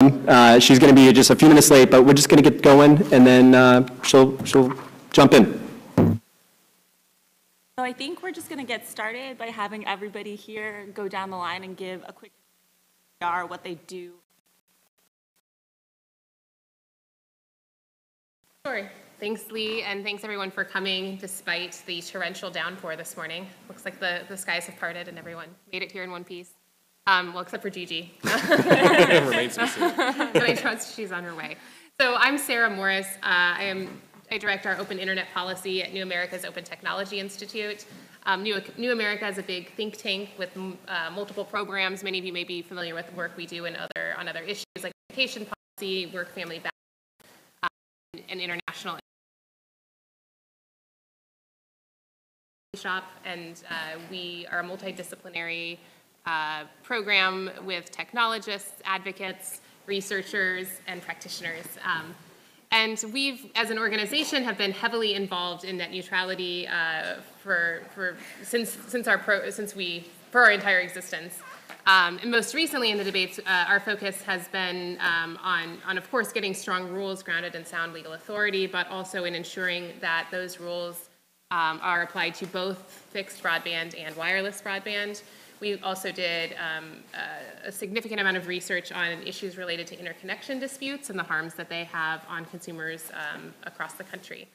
Uh, She's going to be just a few minutes late, but we're just going to get going, and then uh, she'll, she'll jump in. So I think we're just going to get started by having everybody here go down the line and give a quick are what they do. Sure. Thanks, Lee, and thanks everyone for coming despite the torrential downpour this morning. Looks like the, the skies have parted and everyone made it here in one piece. Um, well, except for Gigi. Remains but I trust she's on her way. So I'm Sarah Morris. Uh, I am I direct our open internet policy at New America's Open Technology Institute. Um, New, New America is a big think tank with uh, multiple programs. Many of you may be familiar with the work we do in other, on other issues like education policy, work family balance, um, and international shop. And uh, we are a multidisciplinary uh, program with technologists, advocates, researchers, and practitioners. Um, and we've, as an organization, have been heavily involved in net neutrality uh, for, for since since our pro, since we for our entire existence. Um, and most recently in the debates, uh, our focus has been um, on, on, of course, getting strong rules grounded in sound legal authority, but also in ensuring that those rules um, are applied to both fixed broadband and wireless broadband. We also did um, a, a significant amount of research on issues related to interconnection disputes and the harms that they have on consumers um, across the country.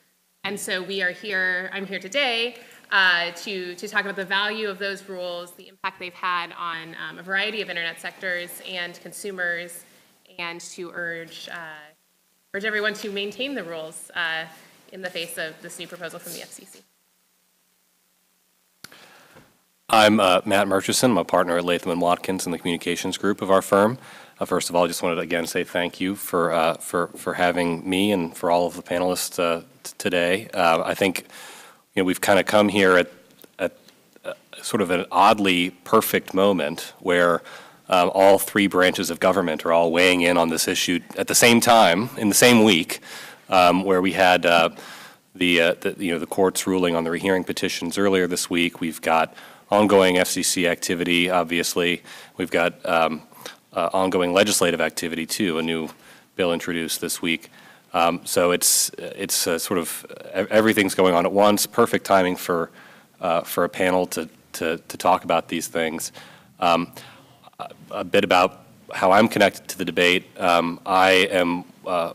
And so we are here, I'm here today uh, to, to talk about the value of those rules, the impact they've had on um, a variety of internet sectors and consumers, and to urge, uh, urge everyone to maintain the rules uh, in the face of this new proposal from the FCC. I'm uh, Matt Murchison. I'm a partner at Latham Watkins in the communications group of our firm. Uh, first of all, I just wanted to again say thank you for uh, for for having me and for all of the panelists uh, today. Uh, I think you know we've kind of come here at at uh, sort of an oddly perfect moment where. Um, all three branches of government are all weighing in on this issue at the same time in the same week, um, where we had the, the you know the court's ruling on the rehearing petitions earlier this week. We've got ongoing FCC activity, obviously. We've got um, uh, ongoing legislative activity, too, a new bill introduced this week. Um, so it's, it's uh, sort of everything's going on at once, perfect timing for, uh, for a panel to, to, to, talk about these things. Um, a bit about how I'm connected to the debate. Um, I am, uh,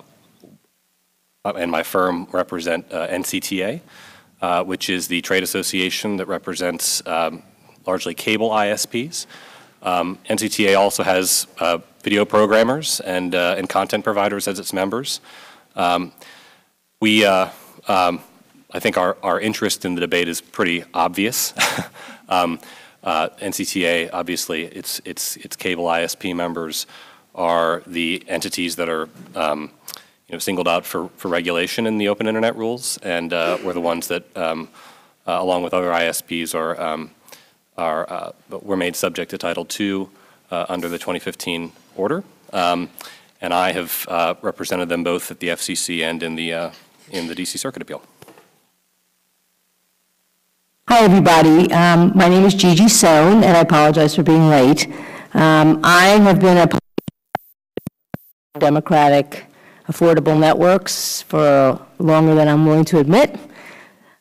and my firm represent uh, NCTA, uh, which is the trade association that represents um, largely cable ISPs. Um, NCTA also has uh, video programmers and, uh, and content providers as its members. Um, we, uh, um, I think our, our interest in the debate is pretty obvious. Um, uh, NCTA, obviously, its, its, its cable ISP members are the entities that are um, you know, singled out for, for regulation in the open internet rules, and uh, we're the ones that, um, uh, along with other ISPs, are, um, are uh, were made subject to Title II uh, under the 2015 order. Um, and I have uh, represented them both at the FCC and in the, uh, in the DC Circuit Appeal. Hi, everybody. Um, my name is Gigi Sohn, and I apologize for being late. Um, I have been a Democratic affordable networks for longer than I'm willing to admit.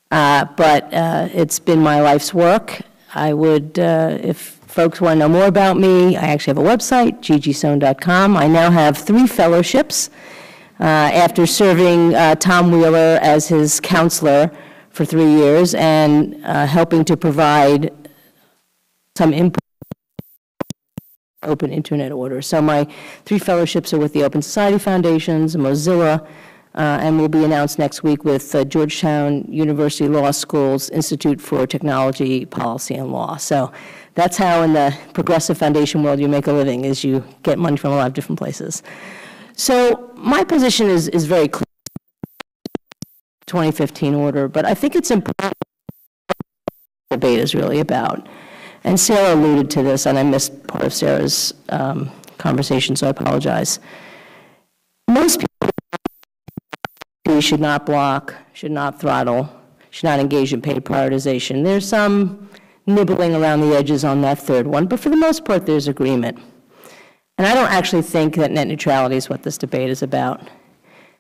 Uh, but uh, it's been my life's work. I would, uh, if folks want to know more about me, I actually have a website, gigisohn.com. I now have three fellowships uh, after serving uh, Tom Wheeler as his counselor for three years and uh, helping to provide some input open internet order. So my three fellowships are with the Open Society Foundations, Mozilla, uh, and will be announced next week with uh, Georgetown University Law School's Institute for Technology, Policy, and Law. So that's how in the progressive foundation world you make a living, is you get money from a lot of different places. So my position is, is very clear, 2015 order, but I think it's important debate is really about. And Sarah alluded to this, and I missed part of Sarah's um, conversation, so I apologize. Most people should not block, should not throttle, should not engage in paid prioritization. There's some nibbling around the edges on that third one, but for the most part, there's agreement. And I don't actually think that net neutrality is what this debate is about.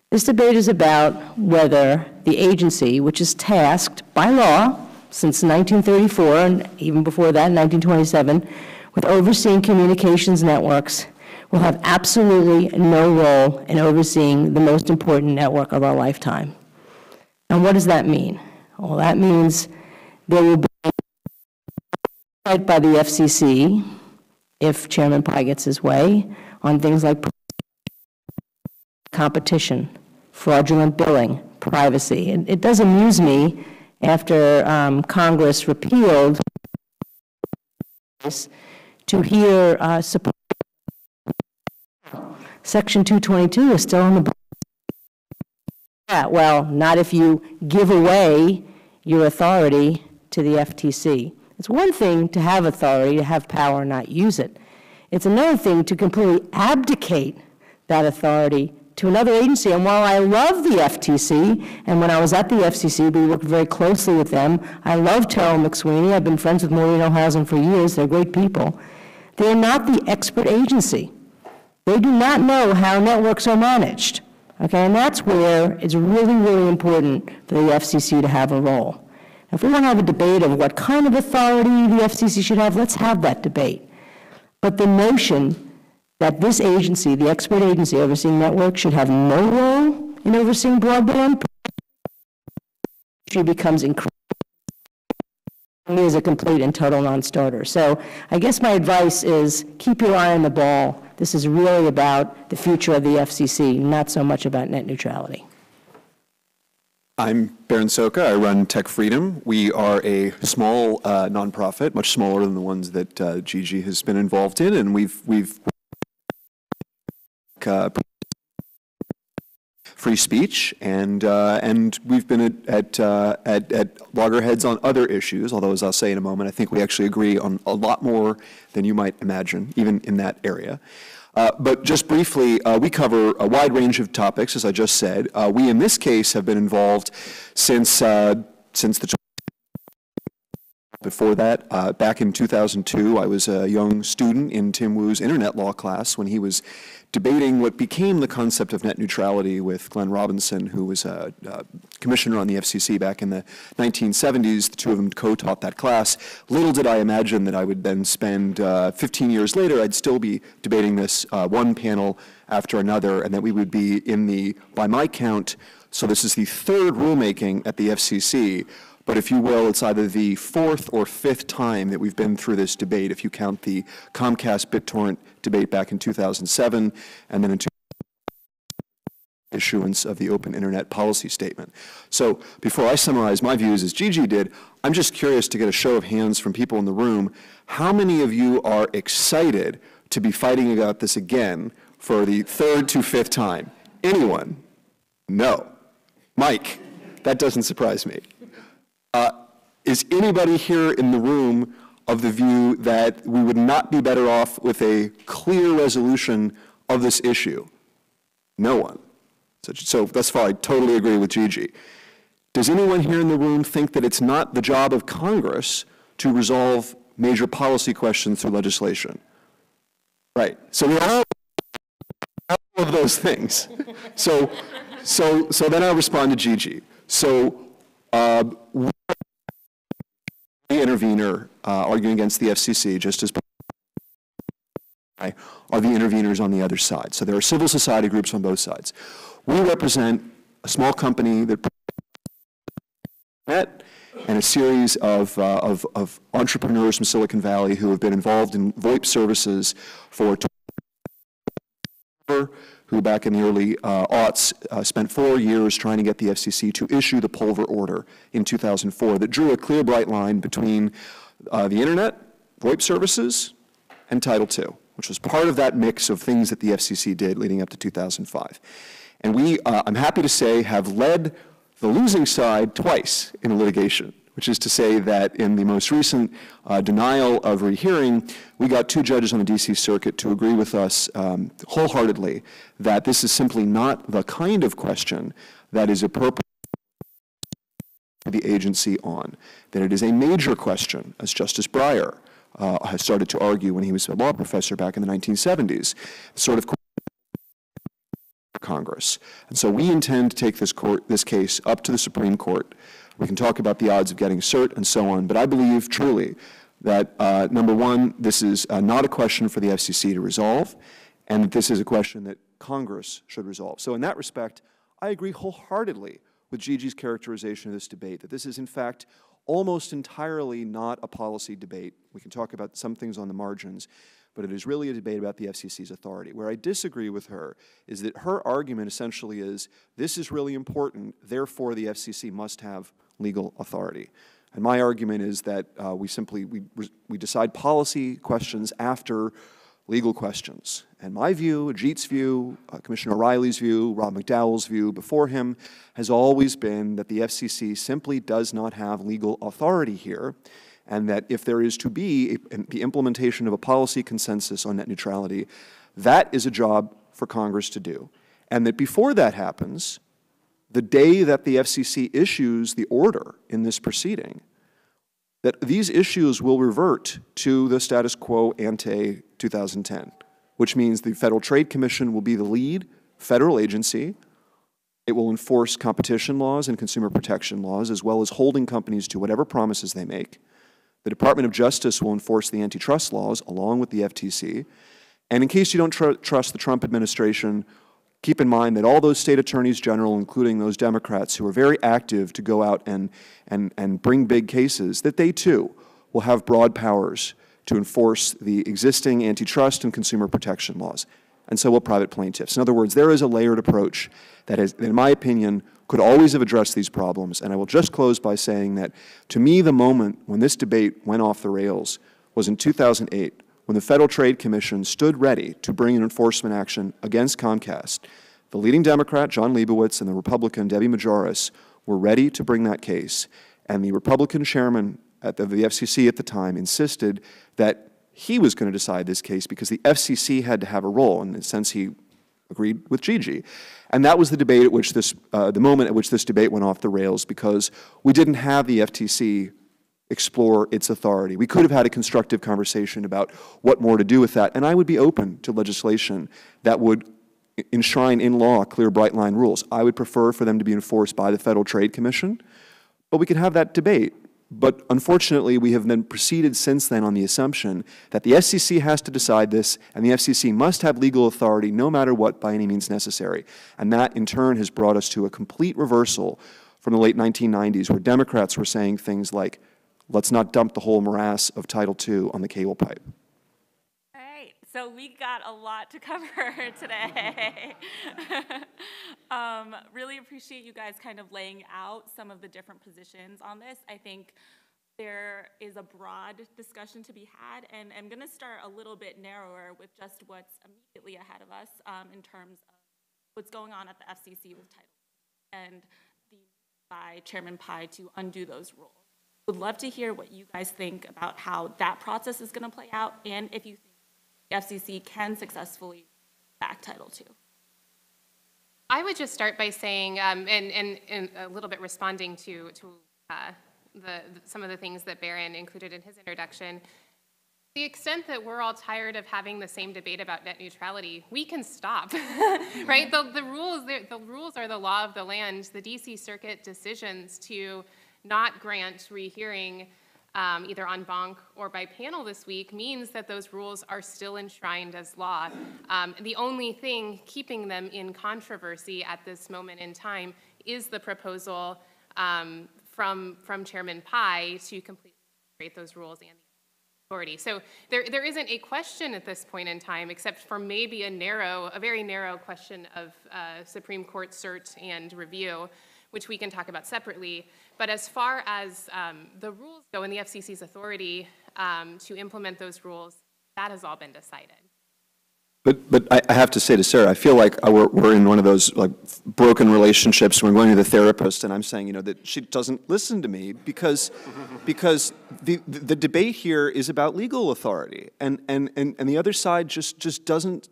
This debate is about whether the agency, which is tasked by law since 1934, and even before that, 1927, with overseeing communications networks, will have absolutely no role in overseeing the most important network of our lifetime. And what does that mean? Well, that means there will be oversight by the FCC, if Chairman Pai gets his way, on things like competition, fraudulent billing, privacy. It, it does amuse me after um, Congress repealed to hear uh, support. Section 222 is still on the. Yeah, well, not if you give away your authority to the FTC. It's one thing to have authority, to have power and not use it. It's another thing to completely abdicate that authority to another agency. And while I love the FTC, and when I was at the FCC, we worked very closely with them. I love Terrell McSweeny. I've been friends with Maureen Ohlhausen for years. They're great people. They're not the expert agency. They do not know how networks are managed. Okay, and that's where it's really, really important for the FCC to have a role. If we want to have a debate of what kind of authority the FCC should have, let's have that debate. But the notion that this agency, the expert agency overseeing networks, should have no role in overseeing broadband, She becomes increasingly is a complete and total non-starter. So I guess my advice is keep your eye on the ball. This is really about the future of the FCC, not so much about net neutrality. I'm Berin Szoka. I run TechFreedom. We are a small uh, nonprofit, much smaller than the ones that uh, Gigi has been involved in, and we've we've uh, free speech, and uh, and we've been at at, uh, at at loggerheads on other issues. Although, as I'll say in a moment, I think we actually agree on a lot more than you might imagine, even in that area. Uh, But just briefly, uh, we cover a wide range of topics, as I just said. Uh, We, in this case, have been involved since, uh, since the, before that, uh, back in 2002, I was a young student in Tim Wu's internet law class when he was debating what became the concept of net neutrality with Glenn Robinson, who was a a commissioner on the FCC back in the 1970s. The two of them co-taught that class. Little did I imagine that I would then spend, uh, 15 years later, I'd still be debating this uh, one panel after another, and that we would be in the, by my count, so this is the third rulemaking at the FCC, but if you will, it's either the fourth or fifth time that we've been through this debate, if you count the Comcast BitTorrent debate back in 2007, and then in issuance of the Open Internet Policy Statement. So before I summarize my views as Gigi did, I'm just curious to get a show of hands from people in the room. How many of you are excited to be fighting about this again for the third to fifth time? Anyone? No. Mike? That doesn't surprise me. Uh, Is anybody here in the room of the view that we would not be better off with a clear resolution of this issue? No one. So- So thus far, I totally agree with Gigi. Does anyone here in the room think that it's not the job of Congress to resolve major policy questions through legislation? Right. So we're all all of those things. So, so, so then I'll respond to Gigi. So, uh, the intervener uh, arguing against the FCC, just as are the interveners on the other side. So there are civil society groups on both sides. We represent a small company that met and a series of, uh, of, of entrepreneurs from Silicon Valley who have been involved in VoIP services for who back in the early uh, aughts uh, spent four years trying to get the FCC to issue the Pulver Order in 2004 that drew a clear, bright line between uh, the internet, VoIP services, and Title II, which was part of that mix of things that the FCC did leading up to 2005. And we, uh, I'm happy to say, have led the losing side twice in litigation, which is to say that in the most recent uh, denial of rehearing, we got two judges on the DC Circuit to agree with us um, wholeheartedly that this is simply not the kind of question that is appropriate for the agency on, that it is a major question, as Justice Breyer uh, has started to argue when he was a law professor back in the 1970s. Sort of Congress. And so we intend to take this court, this case up to the Supreme Court. We can talk about the odds of getting cert and so on, but I believe truly that, uh, number one, this is uh, not a question for the FCC to resolve, and that this is a question that Congress should resolve. So in that respect, I agree wholeheartedly with Gigi's characterization of this debate, that this is in fact almost entirely not a policy debate. We can talk about some things on the margins, but it is really a debate about the FCC's authority. Where I disagree with her is that her argument essentially is this is really important, therefore the FCC must have legal authority. And my argument is that uh, we simply we, we decide policy questions after legal questions. And my view, Ajit's view, uh, Commissioner O'Rielly's view, Rob McDowell's view before him has always been that the FCC simply does not have legal authority here, and that if there is to be a, the implementation of a policy consensus on net neutrality, that is a job for Congress to do. And that before that happens, the day that the FCC issues the order in this proceeding, that these issues will revert to the status quo ante 2010, which means the Federal Trade Commission will be the lead federal agency. It will enforce competition laws and consumer protection laws, as well as holding companies to whatever promises they make. The Department of Justice will enforce the antitrust laws along with the FTC. And in case you don't tr trust the Trump administration, keep in mind that all those state attorneys general, including those Democrats who are very active to go out and, and, and bring big cases, that they too will have broad powers to enforce the existing antitrust and consumer protection laws. And so will private plaintiffs. In other words, there is a layered approach that, is, in my opinion, could always have addressed these problems. And I will just close by saying that, to me, the moment when this debate went off the rails was in 2008 when the Federal Trade Commission stood ready to bring an enforcement action against Comcast, the leading Democrat, Jon Leibowitz, and the Republican, Debbie Majoras, were ready to bring that case. And the Republican chairman at the, the FCC at the time insisted that he was going to decide this case because the FCC had to have a role. And in a sense, he agreed with Gigi. And that was the debate at which this, uh, the moment at which this debate went off the rails because we didn't have the FTC explore its authority. We could have had a constructive conversation about what more to do with that, and I would be open to legislation that would enshrine in law clear bright line rules. I would prefer for them to be enforced by the Federal Trade Commission, but we can have that debate. But unfortunately, we have then proceeded since then on the assumption that the FCC has to decide this, and the FCC must have legal authority no matter what by any means necessary. And that, in turn, has brought us to a complete reversal from the late 1990s, where Democrats were saying things like, let's not dump the whole morass of Title II on the cable pipe. All right, so we got a lot to cover today. um, really appreciate you guys kind of laying out some of the different positions on this. I think there is a broad discussion to be had, and I'm going to start a little bit narrower with just what's immediately ahead of us um, in terms of what's going on at the FCC with Title II and the by Chairman Pai to undo those rules. Would love to hear what you guys think about how that process is going to play out, and if you think the FCC can successfully back Title II. I would just start by saying, um, and, and, and a little bit responding to, to uh, the, some of the things that Berin included in his introduction. The extent that we're all tired of having the same debate about net neutrality, we can stop, right? The, the rules, the rules are the law of the land. The DC Circuit decisions to not grant rehearing um, either en banc or by panel this week means that those rules are still enshrined as law. Um, the only thing keeping them in controversy at this moment in time is the proposal um, from, from Chairman Pai to completely create those rules and the authority. So there, there isn't a question at this point in time, except for maybe a narrow, a very narrow question of uh, Supreme Court cert and review, which we can talk about separately. But as far as um, the rules go and the FCC's authority um, to implement those rules, that has all been decided. But, but I, I have to say to Sarah, I feel like we're, we're in one of those like broken relationships we're going to the therapist and I'm saying, you know, that she doesn't listen to me because, because the, the, the debate here is about legal authority. And, and, and, and the other side just, just doesn't,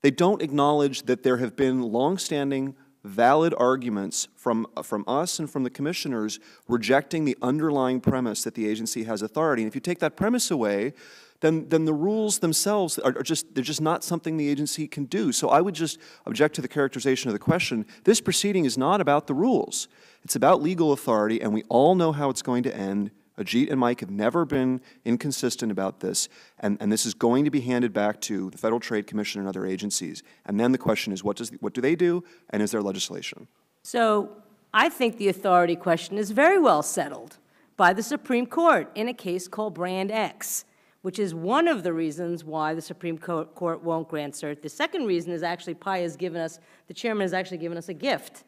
they don't acknowledge that there have been longstanding valid arguments from, uh, from us and from the commissioners rejecting the underlying premise that the agency has authority. And if you take that premise away, then, then the rules themselves are, are just, they're just not something the agency can do. So I would just object to the characterization of the question. This proceeding is not about the rules. It's about legal authority, and we all know how it's going to end. Ajit and Mike have never been inconsistent about this, and, and this is going to be handed back to the Federal Trade Commission and other agencies. And then the question is, what does, what do they do, and is there legislation? So I think the authority question is very well settled by the Supreme Court in a case called Brand X, which is one of the reasons why the Supreme Court won't grant cert. The second reason is actually Pai has given us, the chairman has actually given us a gift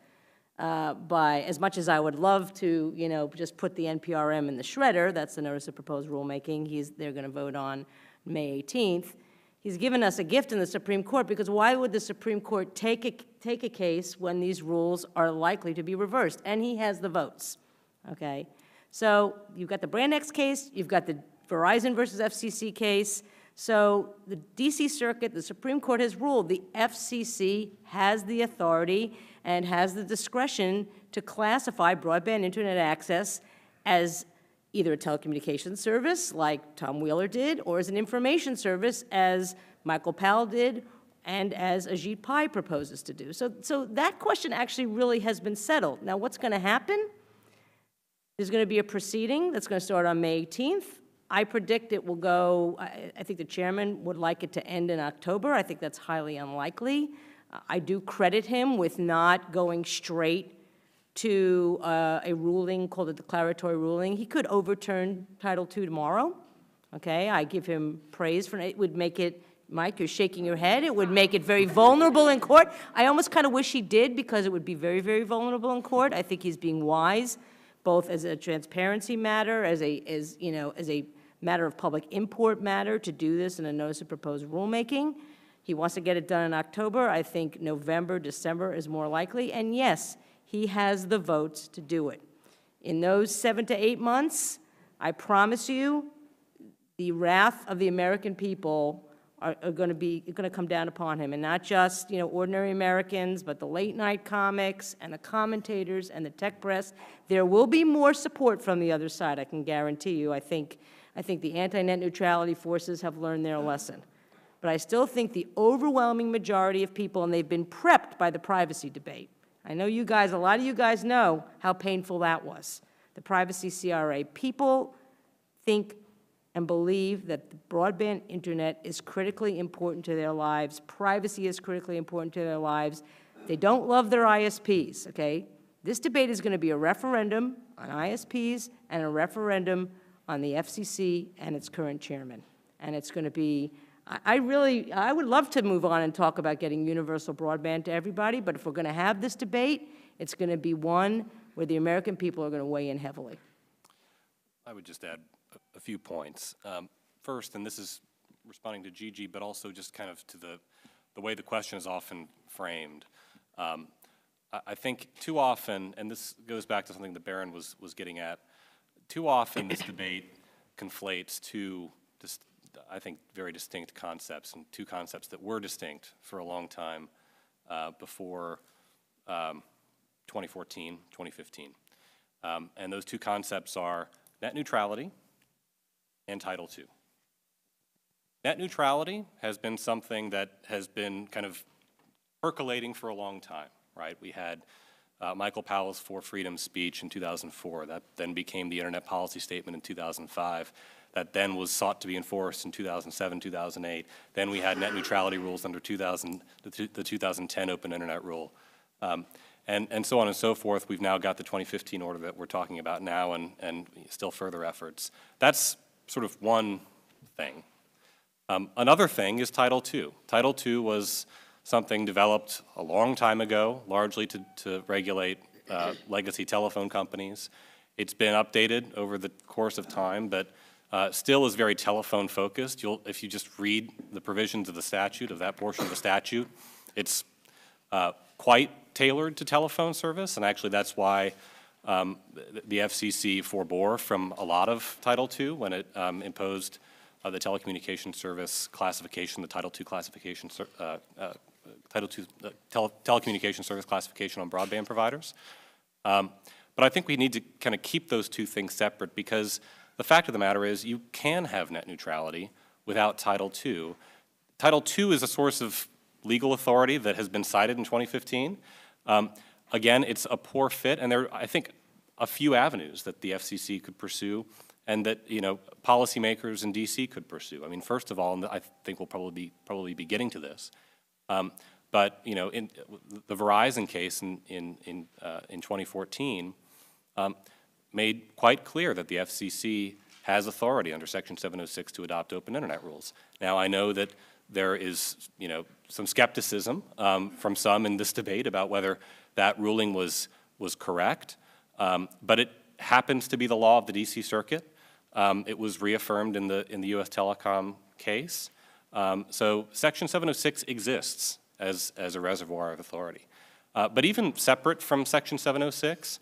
uh, by, as much as I would love to, you know, just put the NPRM in the shredder, that's the notice of proposed rulemaking, he's, they're going to vote on May 18th. He's given us a gift in the Supreme Court, because why would the Supreme Court take a, take a case when these rules are likely to be reversed? And he has the votes, okay? So you've got the Brand X case, you've got the Verizon versus FCC case. So the DC Circuit, the Supreme Court has ruled the FCC has the authority and has the discretion to classify broadband internet access as either a telecommunications service, like Tom Wheeler did, or as an information service, as Michael Powell did, and as Ajit Pai proposes to do. So, so that question actually really has been settled. Now, what's going to happen? There's going to be a proceeding that's going to start on May 18th. I predict it will go, I, I think the chairman would like it to end in October. I think that's highly unlikely. I do credit him with not going straight to uh, a ruling called a declaratory ruling. He could overturn Title II tomorrow, okay? I give him praise for it. It would make it, Mike, you're shaking your head, it would make it very vulnerable in court. I almost kind of wish he did, because it would be very, very vulnerable in court. I think he's being wise, both as a transparency matter, as a, as, you know, as a matter of public import matter, to do this in a notice of proposed rulemaking. He wants to get it done in October. I think November, December is more likely. And yes, he has the votes to do it. In those seven to eight months, I promise you, the wrath of the American people are, are going to be, going to come down upon him, and not just, you know, ordinary Americans, but the late-night comics and the commentators and the tech press. There will be more support from the other side, I can guarantee you. I think, I think the anti-net neutrality forces have learned their lesson. But I still think the overwhelming majority of people, and they've been prepped by the privacy debate. I know you guys, a lot of you guys know how painful that was, the privacy CRA. People think and believe that the broadband internet is critically important to their lives. Privacy is critically important to their lives. They don't love their ISPs, okay? This debate is going to be a referendum on ISPs and a referendum on the FCC and its current chairman. And it's going to be I- really, I would love to move on and talk about getting universal broadband to everybody, but if we're going to have this debate, it's going to be one where the American people are going to weigh in heavily. I would just add a- few points. Um, First, and this is responding to Gigi, but also just kind of to the, the way the question is often framed. Um, I, I think too often, and this goes back to something that Berin was, was getting at, too often this debate conflates two, dis- I think, very distinct concepts, and two concepts that were distinct for a long time uh, before um, 2014, 2015. Um, And those two concepts are net neutrality and Title II. Net neutrality has been something that has been kind of percolating for a long time, right? We had uh, Michael Powell's Four Freedom speech in 2004. That then became the Internet Policy Statement in 2005. That then was sought to be enforced in 2007, 2008. Then we had net neutrality rules under 2000, the the 2010 Open Internet Rule. Um, And, and so on and so forth. We've now got the 2015 order that we're talking about now and, and still further efforts. That's sort of one thing. Um, Another thing is Title II. Title II was something developed a long time ago, largely to, to regulate uh, legacy telephone companies. It's been updated over the course of time, but uh, still is very telephone-focused. You'll, if you just read the provisions of the statute, of that portion of the statute, it's uh, quite tailored to telephone service, and actually that's why um, the the FCC forbore from a lot of Title II when it um, imposed uh, the telecommunication service classification, the Title II classification, uh, uh, Title II uh, tele- telecommunication service classification on broadband providers. Um, But I think we need to kind of keep those two things separate because the fact of the matter is you can have net neutrality without Title II. Title II is a source of legal authority that has been cited in 2015. Um, Again, it's a poor fit, and there, are, I think, a few avenues that the FCC could pursue and that, you know, policymakers in DC could pursue. I mean, first of all, and I think we'll probably be, probably be getting to this, um, but, you know, in the Verizon case in, in, in, uh, in 2014 um, made quite clear that the FCC has authority under Section 706 to adopt open internet rules. Now, I know that there is, you know, some skepticism um, from some in this debate about whether that ruling was, was correct, um, but it happens to be the law of the DC Circuit. Um, It was reaffirmed in the, in the US Telecom case. Um, So Section 706 exists as, as a reservoir of authority. Uh, But even separate from Section 706,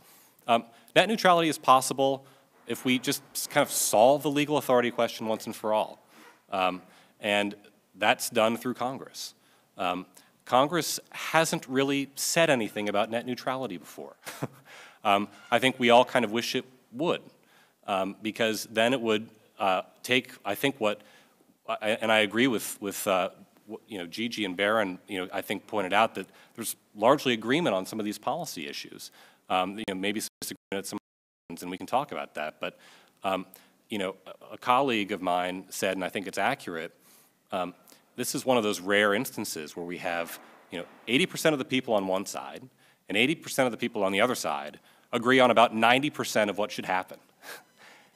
um, net neutrality is possible if we just kind of solve the legal authority question once and for all. Um, And that's done through Congress. Um, Congress hasn't really said anything about net neutrality before. Um, I think we all kind of wish it would, um, because then it would uh, take, I think what, I- and I agree with, with, uh, you know, Gigi and Berin, you know, I think pointed out that there's largely agreement on some of these policy issues. Um, You know, maybe disagreement at some and we can talk about that. But, um, you know, a- a colleague of mine said, and I think it's accurate, um, this is one of those rare instances where we have, you know, 80% of the people on one side and 80% of the people on the other side agree on about 90% of what should happen.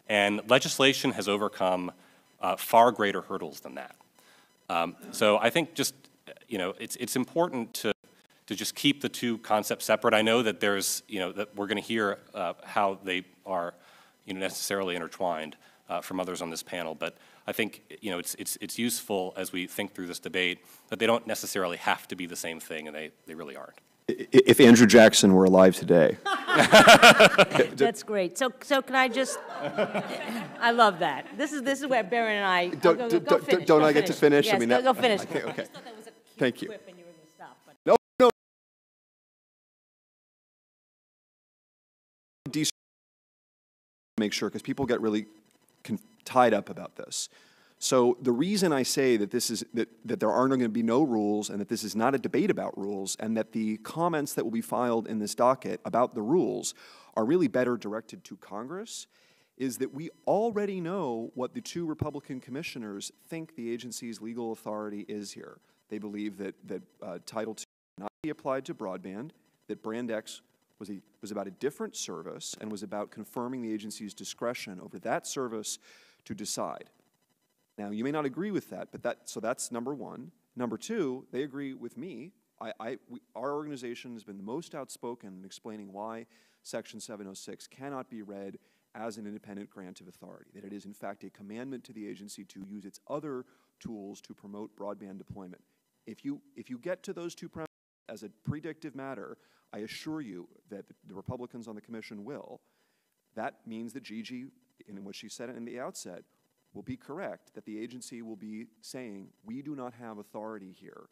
And legislation has overcome uh, far greater hurdles than that. Um, So I think just, you know, it's, it's important to, to just keep the two concepts separate. I know that there's, you know, that we're going to hear uh, how they are, you know, necessarily intertwined uh, from others on this panel, but I think, you know, it's, it's, it's useful as we think through this debate that they don't necessarily have to be the same thing, and they, they really aren't. If Andrew Jackson were alive today, That's great. So, so can I just, I love that. This is, this is where Berin and I, Don't- go, go, don't- go don't- finish. don't go I get to finish? I mean, go- that- go finish. okay, okay. I just thought that was a cute Thank you. Make sure, because people get really tied up about this. So the reason I say that this is, that, that there are going to be no rules and that this is not a debate about rules and that the comments that will be filed in this docket about the rules are really better directed to Congress is that we already know what the two Republican commissioners think the agency's legal authority is here. They believe that, that uh, Title II not be applied to broadband, that Brand X was, a, was about a different service and was about confirming the agency's discretion over that service to decide. Now, you may not agree with that, but that, so that's number one. Number two, they agree with me. I, I, we, our organization has been the most outspoken in explaining why Section 706 cannot be read as an independent grant of authority, that it is in fact a commandment to the agency to use its other tools to promote broadband deployment. If you, if you get to those two premises as a predictive matter, I assure you that the- Republicans on the commission will. That means that Gigi, in what she said in the outset, will be correct, that the agency will be saying, we do not have authority here.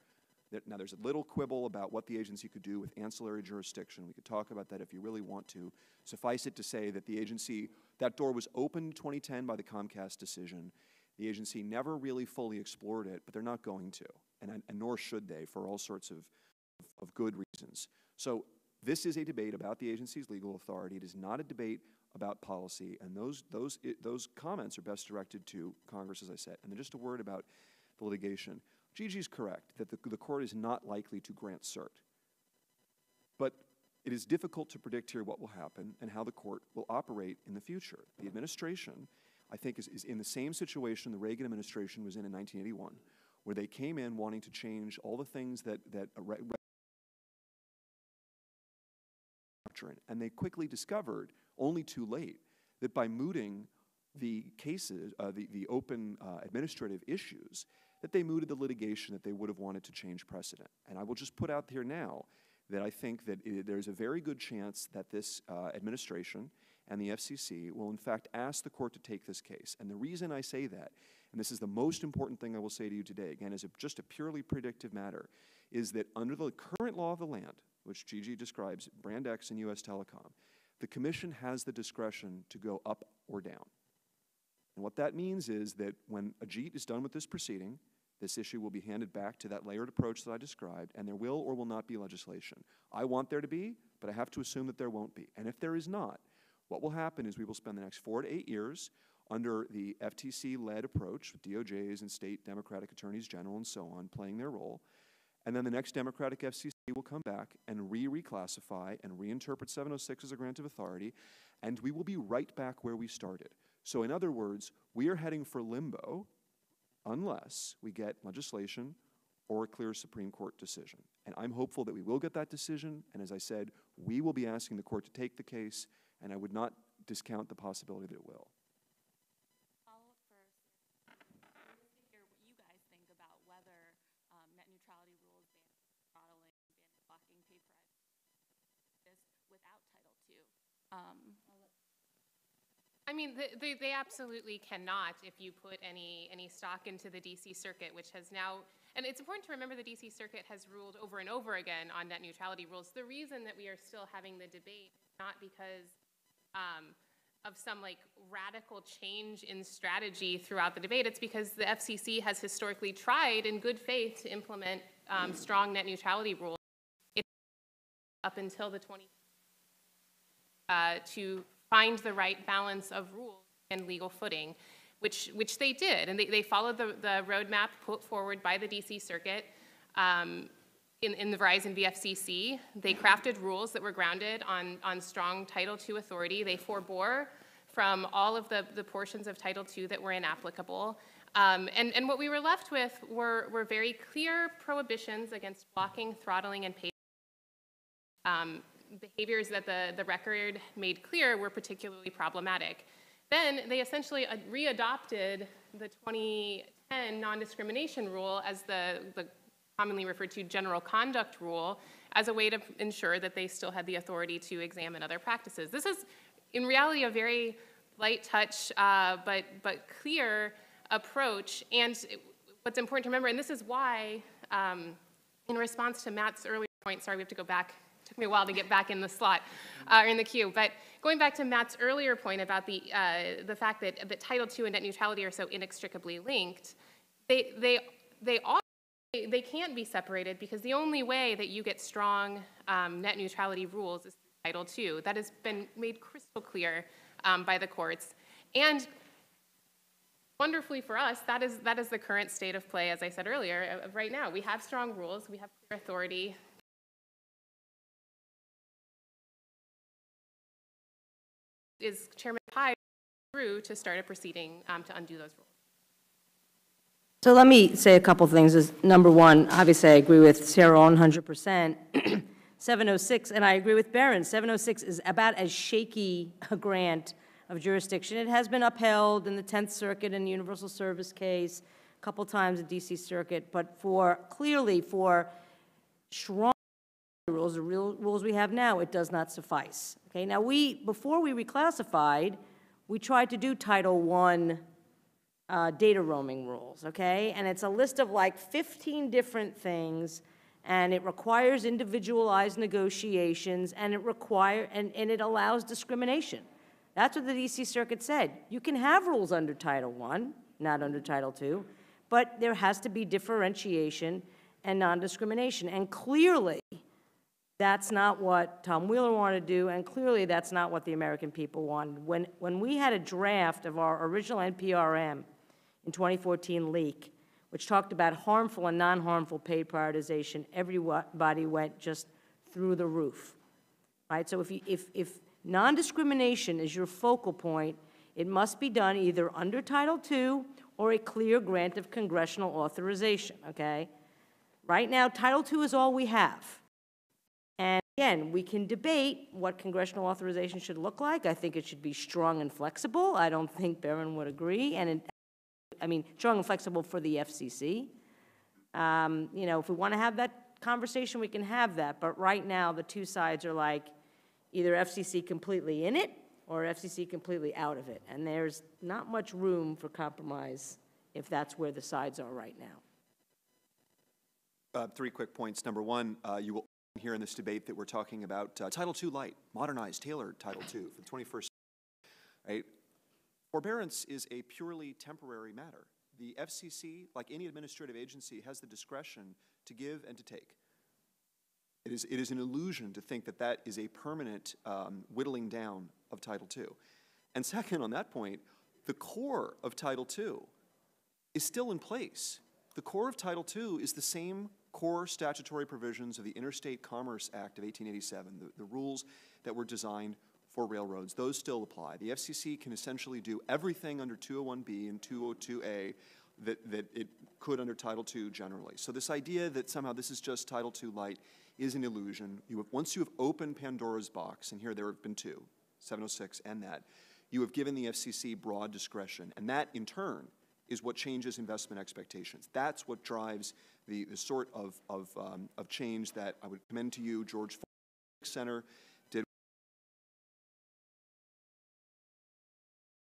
That, now, there's a little quibble about what the agency could do with ancillary jurisdiction. We could talk about that if you really want to. Suffice it to say that the agency, that door was opened in 2010 by the Comcast decision. The agency never really fully explored it, but they're not going to, and, and nor should they, for all sorts of, of good reasons. So this is a debate about the agency's legal authority. It is not a debate about policy, and those, those, it, those comments are best directed to Congress, as I said. And then just a word about the litigation. Gigi's correct that the, the court is not likely to grant cert. But it is difficult to predict here what will happen and how the court will operate in the future. The administration, I think, is, is in the same situation the Reagan administration was in in 1981, where they came in wanting to change all the things that, that doctrine. And they quickly discovered, only too late, that by mooting the cases, uh, the, the open uh, administrative issues, that they mooted the litigation that they would have wanted to change precedent. And I will just put out here now that I think that it, there's a very good chance that this uh, administration and the FCC will in fact ask the court to take this case. And the reason I say that and this is the most important thing I will say to you today, again, a, just a purely predictive matter, is that under the current law of the land, which Gigi describes, Brand X and US Telecom, the commission has the discretion to go up or down. And what that means is that when Ajit is done with this proceeding, this issue will be handed back to that layered approach that I described, and there will or will not be legislation. I want there to be, but I have to assume that there won't be. And if there is not, what will happen is we will spend the next four to eight years under the FTC-led approach, with DOJs and state Democratic attorneys general and so on playing their role, and then the next Democratic FCC will come back and re-reclassify and reinterpret 706 as a grant of authority, and we will be right back where we started. So in other words, we are heading for limbo unless we get legislation or a clear Supreme Court decision. And I'm hopeful that we will get that decision, and as I said, we will be asking the court to take the case, and I would not discount the possibility that it will. Follow up first. Curious to hear what you guys think about whether um, net neutrality rules ban throttling, ban blocking pay for this without Title II. Um, I mean, they, they absolutely cannot if you put any, any stock into the DC Circuit, which has now, and it's important to remember the DC Circuit has ruled over and over again on net neutrality rules. The reason that we are still having the debate, not because um, of some like radical change in strategy throughout the debate, it's because the FCC has historically tried in good faith to implement um, strong net neutrality rules up until the 20 uh, to find the right balance of rules and legal footing, which, which they did. And they, they followed the, the roadmap put forward by the DC Circuit um, in, in the Verizon v. FCC. They crafted rules that were grounded on, on strong Title II authority. They forbore from all of the, the portions of Title II that were inapplicable. Um, and, and what we were left with were, were very clear prohibitions against blocking, throttling, and pay um, behaviors that the, the record made clear were particularly problematic. Then they essentially readopted the 2010 non-discrimination rule as the, the commonly referred to general conduct rule as a way to ensure that they still had the authority to examine other practices. This is, in reality, a very light touch uh, but, but clear approach. And what's important to remember, and this is why, um, in response to Matt's earlier point, sorry, we have to go back took me a while to get back in the slot uh, or in the queue. But going back to Matt's earlier point about the uh, the fact that, that Title II and net neutrality are so inextricably linked, they they they they can't be separated because the only way that you get strong um, net neutrality rules is Title II. That has been made crystal clear um, by the courts. And wonderfully for us, that is, that is the current state of play, as I said earlier. Right now, we have strong rules, we have clear authority. Is Chairman Pai through to start a proceeding um, to undo those rules? So let me say a couple things. Is Number one, obviously, I agree with Sarah on 100%. 706, and I agree with Berin, 706 is about as shaky a grant of jurisdiction. It has been upheld in the 10th Circuit in the Universal Service case, a couple times in DC Circuit, but for, clearly for strong rules, the real rules we have now, it does not suffice. Okay, now we, before we reclassified, we tried to do Title I uh, data roaming rules, okay? And it's a list of like 15 different things, and it requires individualized negotiations, and it require, and, and it allows discrimination. That's what the DC Circuit said. You can have rules under Title I, not under Title II, but there has to be differentiation and non-discrimination. And clearly, that's not what Tom Wheeler wanted to do, and clearly that's not what the American people wanted. When, when we had a draft of our original NPRM in 2014 leak, which talked about harmful and non-harmful paid prioritization, everybody went just through the roof. Right? So if, you, if, if non-discrimination is your focal point, it must be done either under Title II or a clear grant of congressional authorization, okay? Right now, Title II is all we have. Again, we can debate what congressional authorization should look like. I think it should be strong and flexible. I don't think Berin would agree. And, it- I mean, strong and flexible for the FCC. Um, You know, if we want to have that conversation, we can have that. But right now, the two sides are like, either FCC completely in it or FCC completely out of it. And there's not much room for compromise if that's where the sides are right now. Uh, Three quick points. Number one, uh, you will hear in this debate that we're talking about uh, Title II light, modernized, tailored Title II for the 21st. Right? Forbearance is a purely temporary matter. The FCC, like any administrative agency, has the discretion to give and to take. It is, it is an illusion to think that that is a permanent um, whittling down of Title II. And second, on that point, the core of Title II is still in place. The core of Title II is the same core statutory provisions of the Interstate Commerce Act of 1887, the, the rules that were designed for railroads. Those still apply. The FCC can essentially do everything under 201B and 202A that, that it could under Title II generally. So this idea that somehow this is just Title II light is an illusion. You have, once you have opened Pandora's box, and here there have been two, 706 and that, you have given the FCC broad discretion, and that in turn is what changes investment expectations. That's what drives the, the sort of, of, um, of change that I would commend to you, George Center did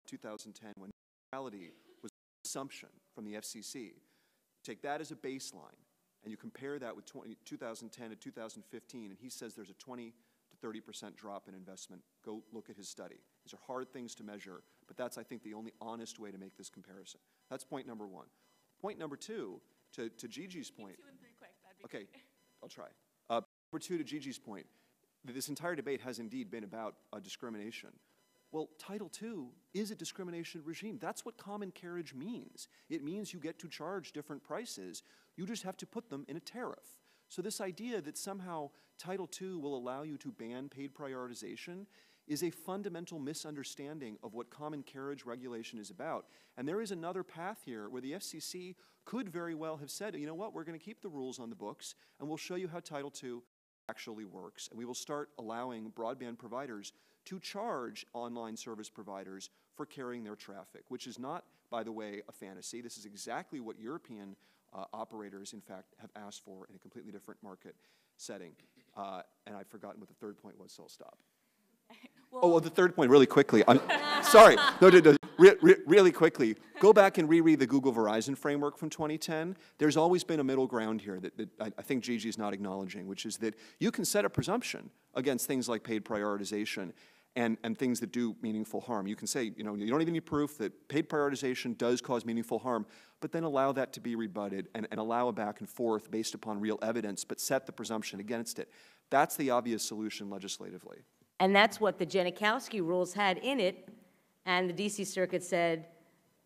2010 when neutrality was assumption from the FCC. Take that as a baseline, and you compare that with 20, 2010 to 2015, and he says there's a 20 to 30 percent drop in investment. Go look at his study. These are hard things to measure, but that's, I think, the only honest way to make this comparison. That's point number one. Point number two, to, to Gigi's point. Two and three quick, Okay, great. I'll try. Uh, Number two, to Gigi's point, this entire debate has indeed been about uh, discrimination. Well, Title II is a discrimination regime. That's what common carriage means. It means you get to charge different prices. You just have to put them in a tariff. So this idea that somehow Title II will allow you to ban paid prioritization is a fundamental misunderstanding of what common carriage regulation is about. And there is another path here where the FCC could very well have said, you know what, we're going to keep the rules on the books, and we'll show you how Title II actually works. And we will start allowing broadband providers to charge online service providers for carrying their traffic, which is not, by the way, a fantasy. This is exactly what European uh, operators, in fact, have asked for in a completely different market setting. Uh, and I've forgotten what the third point was, so I'll stop. Oh, well, the third point, really quickly. I'm sorry. No, no, no. Re- re- really quickly. Go back and reread the Google Verizon framework from 2010. There's always been a middle ground here that, that I, I think Gigi is not acknowledging, which is that you can set a presumption against things like paid prioritization and, and things that do meaningful harm. You can say, you know, you don't even need proof that paid prioritization does cause meaningful harm, but then allow that to be rebutted and, and allow a back and forth based upon real evidence, but set the presumption against it. That's the obvious solution legislatively. And that's what the Genachowski rules had in it, and the DC Circuit said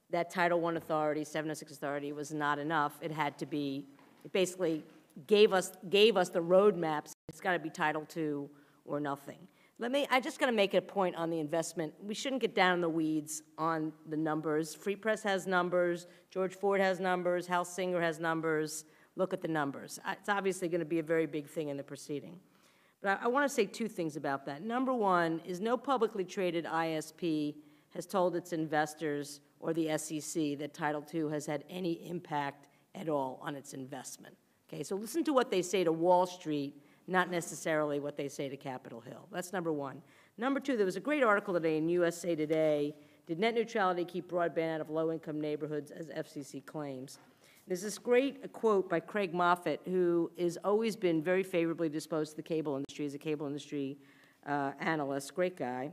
that Title I authority, 706 authority, was not enough. It had to be, it basically gave us, gave us the roadmaps. It's got to be Title II or nothing. Let me, I just got to make a point on the investment. We shouldn't get down in the weeds on the numbers. Free Press has numbers, George Ford has numbers, Hal Singer has numbers. Look at the numbers. It's obviously going to be a very big thing in the proceeding. But I, I want to say two things about that. Number one is no publicly traded ISP has told its investors or the SEC that Title II has had any impact at all on its investment. Okay, so listen to what they say to Wall Street, not necessarily what they say to Capitol Hill. That's number one. Number two, there was a great article today in USA Today. Did net neutrality keep broadband out of low-income neighborhoods, as FCC claims? There's this great quote by Craig Moffett, who has always been very favorably disposed to the cable industry, as a cable industry uh, analyst, great guy.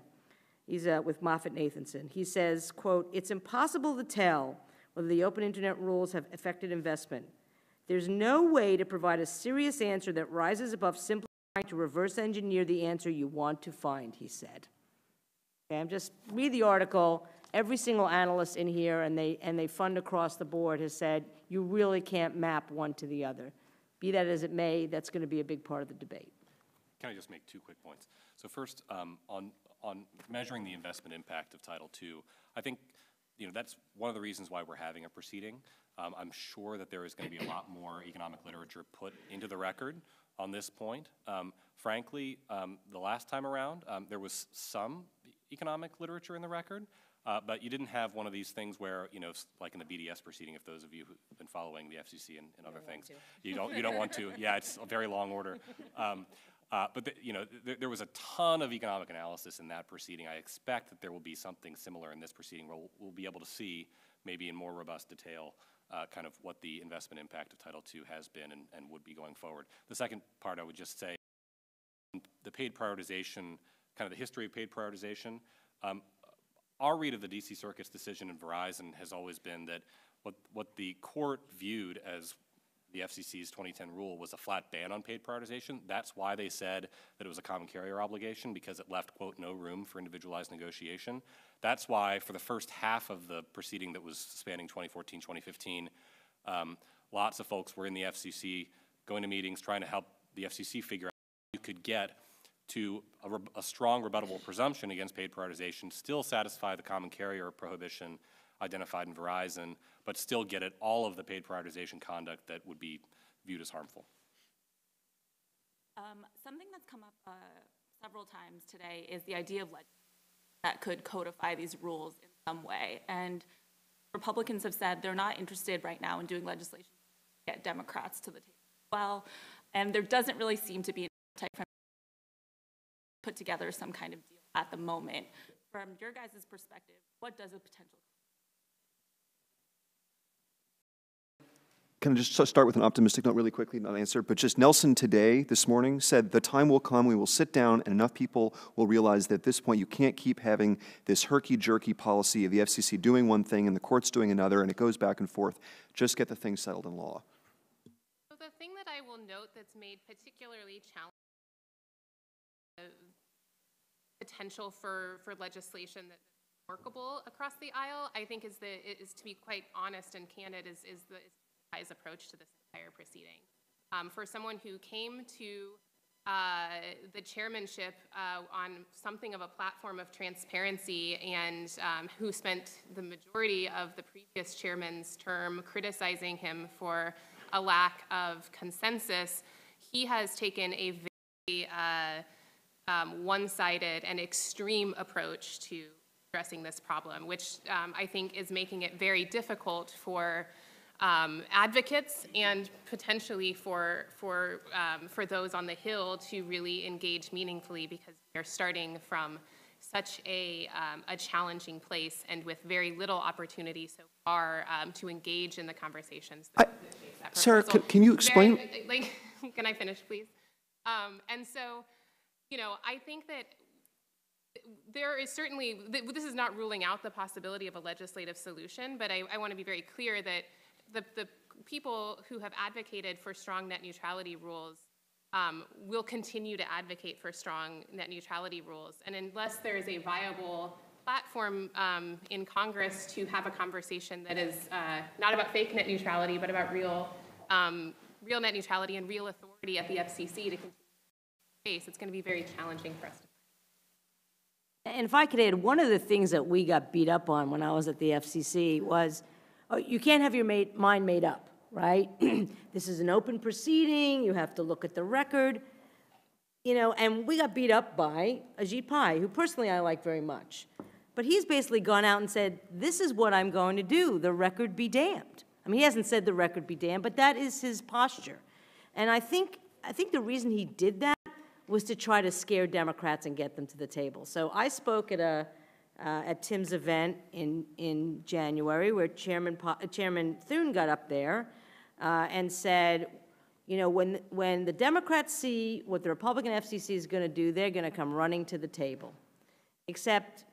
He's uh, with Moffett Nathanson. He says, quote, "It's impossible to tell whether the open internet rules have affected investment. There's no way to provide a serious answer that rises above simply trying to reverse engineer the answer you want to find," he said. Okay, I'm just, read the article. Every single analyst in here, and they, and they fund across the board, has said, you really can't map one to the other. Be that as it may, that's going to be a big part of the debate. Can I just make two quick points? So first, um, on, on measuring the investment impact of Title II, I think, you know, that's one of the reasons why we're having a proceeding. Um, I'm sure that there is going to be a lot more economic literature put into the record on this point. Um, frankly, um, the last time around, um, there was some economic literature in the record, uh, but you didn't have one of these things where, you know, like in the BDS proceeding, if those of you who've been following the FCC and, and other things, you don't, you don't want to. Yeah, it's a very long order. Um, uh, but the, you know, there, there was a ton of economic analysis in that proceeding. I expect that there will be something similar in this proceeding where we'll, we'll be able to see maybe in more robust detail, uh, kind of what the investment impact of Title II has been and, and would be going forward. The second part, I would just say, the paid prioritization, kind of the history of paid prioritization. Um, Our read of the DC Circuit's decision in Verizon has always been that what, what the court viewed as the FCC's 2010 rule was a flat ban on paid prioritization. That's why they said that it was a common carrier obligation, because it left, quote, no room for individualized negotiation. That's why, for the first half of the proceeding that was spanning 2014, 2015, um, lots of folks were in the FCC, going to meetings, trying to help the FCC figure out how you could get to a, a strong rebuttable presumption against paid prioritization, still satisfy the common carrier prohibition identified in Verizon, but still get at all of the paid prioritization conduct that would be viewed as harmful. Um, Something that's come up uh, several times today is the idea of that could codify these rules in some way. And Republicans have said they're not interested right now in doing legislation to get Democrats to the table as well. And there doesn't really seem to be an put together some kind of deal at the moment. From your guys' perspective, what does a potential Can I just start with an optimistic note really quickly, not answer, but just Nelson today, this morning, said, "The time will come, we will sit down, and enough people will realize that at this point, you can't keep having this herky-jerky policy of the FCC doing one thing and the courts doing another, and it goes back and forth. Just get the thing settled in law." So the thing that I will note that's made particularly challenging, potential for, for legislation that's workable across the aisle, I think is the, is to be quite honest and candid, is, is the, is approach to this entire proceeding. Um, for someone who came to uh, the chairmanship uh, on something of a platform of transparency and um, who spent the majority of the previous chairman's term criticizing him for a lack of consensus, he has taken a very uh, um, one-sided and extreme approach to addressing this problem, which um, I think is making it very difficult for um, advocates and potentially for, for, um, for those on the Hill to really engage meaningfully because they're starting from such a, um, a challenging place and with very little opportunity so far um, to engage in the conversations. that- face that Sarah, can- can you explain- Very- Like, can I finish, please? Um, And so, you know, I think that there is certainly, this is not ruling out the possibility of a legislative solution, but I, I want to be very clear that the, the people who have advocated for strong net neutrality rules um, will continue to advocate for strong net neutrality rules. And unless there is a viable platform um, in Congress to have a conversation that is uh, not about fake net neutrality, but about real, um, real net neutrality and real authority at the FCC to continue to face, it's going to be very challenging for us And if I could add, one of the things that we got beat up on when I was at the FCC was, oh, you can't have your ma- mind made up, right? This is an open proceeding, you have to look at the record, you know, and we got beat up by Ajit Pai, who personally I like very much. But he's basically gone out and said, this is what I'm going to do, the record be damned. I mean, he hasn't said the record be damned, but that is his posture. And I think, I think the reason he did that was to try to scare Democrats and get them to the table. So I spoke at a, uh, at Tim's event in, in January, where Chairman, Po- uh, Chairman Thune got up there uh, and said, you know, when, when the Democrats see what the Republican FCC is going to do, they're going to come running to the table. Except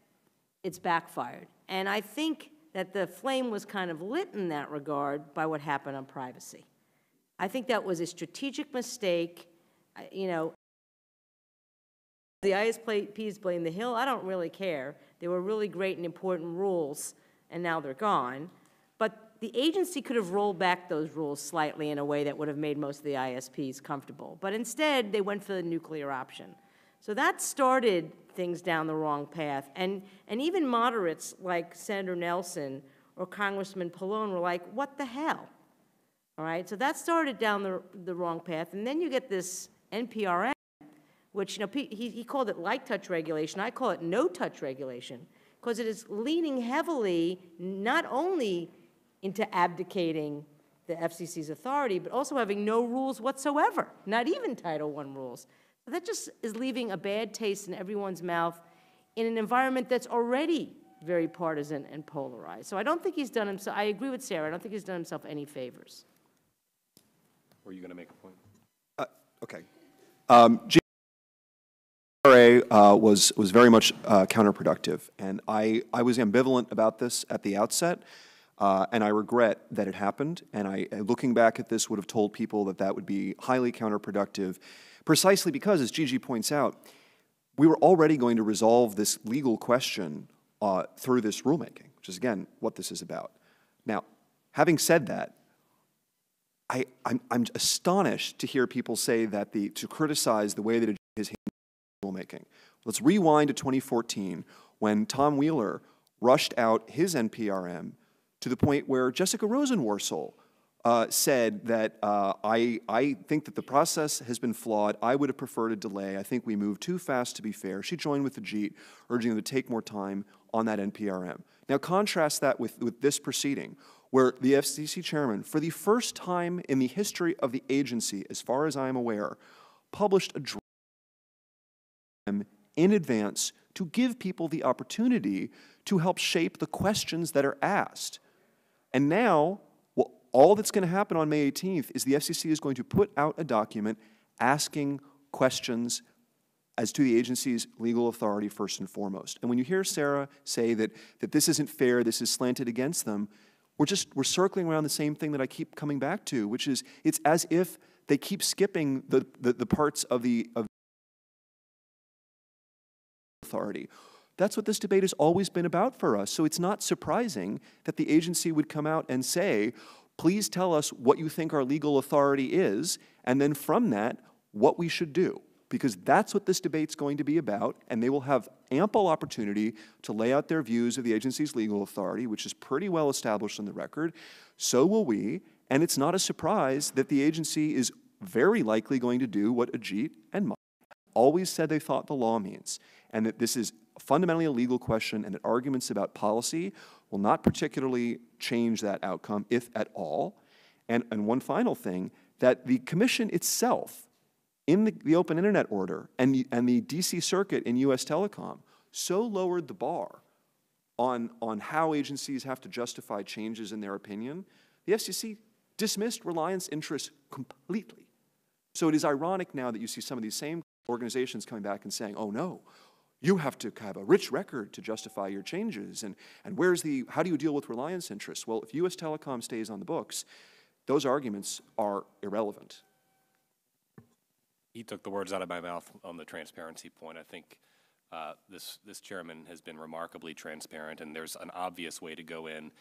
it's backfired. And I think that the flame was kind of lit in that regard by what happened on privacy. I think that was a strategic mistake, you know. The ISPs blame the Hill, I don't really care. They were really great and important rules, and now they're gone. But the agency could have rolled back those rules slightly in a way that would have made most of the ISPs comfortable. But instead, they went for the nuclear option. So that started things down the wrong path. And, and even moderates like Senator Nelson or Congressman Pallone were like, what the hell? All right, so that started down the, the wrong path. And then you get this NPRM, which, you know, he, he called it light touch regulation. I call it no touch regulation, because it is leaning heavily not only into abdicating the FCC's authority, but also having no rules whatsoever, not even Title I rules. That just is leaving a bad taste in everyone's mouth in an environment that's already very partisan and polarized. So I don't think he's done himself, I agree with Sarah, I don't think he's done himself any favors. Were you going to make a point? Okay. Um, CRA uh, was, was very much uh, counterproductive, and I, I was ambivalent about this at the outset, uh, and I regret that it happened, and I, uh, looking back at this, would have told people that that would be highly counterproductive, precisely because, as Gigi points out, we were already going to resolve this legal question uh, through this rulemaking, which is, again, what this is about. Now, having said that, I, I'm, I'm astonished to hear people say that the, to criticize the way that it is rulemaking. Let's rewind to 2014 when Tom Wheeler rushed out his NPRM to the point where Jessica Rosenworcel uh, said that uh, I, I think that the process has been flawed. I would have preferred a delay. I think we moved too fast to be fair. She joined with the JEET, urging them to take more time on that NPRM. Now contrast that with, with this proceeding, where the FCC chairman, for the first time in the history of the agency, as far as I am aware, published a draft in advance to give people the opportunity to help shape the questions that are asked. And now, well, all that's going to happen on May 18th is the FCC is going to put out a document asking questions as to the agency's legal authority first and foremost. And when you hear Sarah say that, that this isn't fair, this is slanted against them, we're just, we're circling around the same thing that I keep coming back to, which is it's as if they keep skipping the, the, the parts of the, of authority. That's what this debate has always been about for us. So it's not surprising that the agency would come out and say, please tell us what you think our legal authority is, and then from that, what we should do. Because that's what this debate's going to be about, and they will have ample opportunity to lay out their views of the agency's legal authority, which is pretty well established on the record. So will we, and it's not a surprise that the agency is very likely going to do what Ajit and Mike always said they thought the law means, and that this is fundamentally a legal question, and that arguments about policy will not particularly change that outcome, if at all. And, and one final thing, that the commission itself, in the, the open internet order and the, and the DC circuit in US telecom, so lowered the bar on, on how agencies have to justify changes in their opinion, the FCC dismissed reliance interests completely. So it is ironic now that you see some of these same organizations coming back and saying, oh no, you have to have a rich record to justify your changes. And, and where's the, how do you deal with reliance interests? Well, if US Telecom stays on the books, those arguments are irrelevant. He took the words out of my mouth on the transparency point. I think uh, this, this chairman has been remarkably transparent, and there's an obvious way to go in